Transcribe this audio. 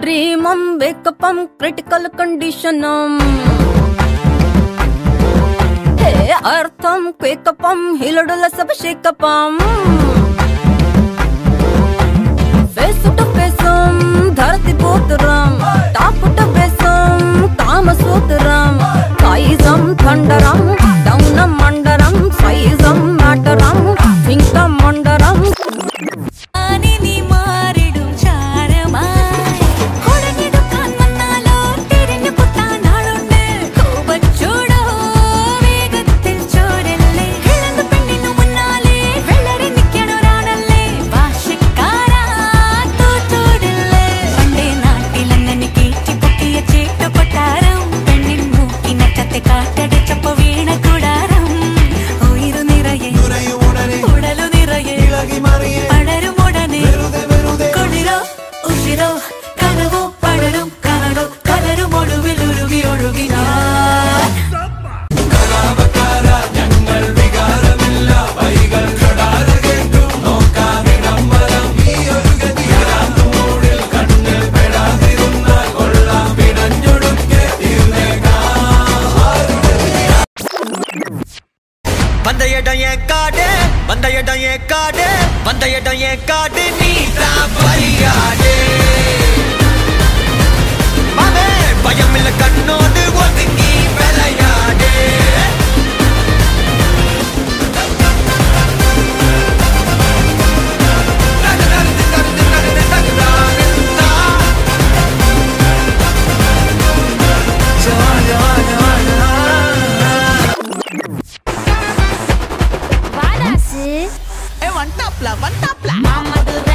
Dream on wake up, I'm critical condition. Um. अर्थम क्वेकपम हिलडल सब शेकपम வந்த இடம் ஏன் காடு வந்த இடம் ஏன் காடு வந்த இடம் ஏன் காடு நீ தான் பலியாடு love on top. Mama do that.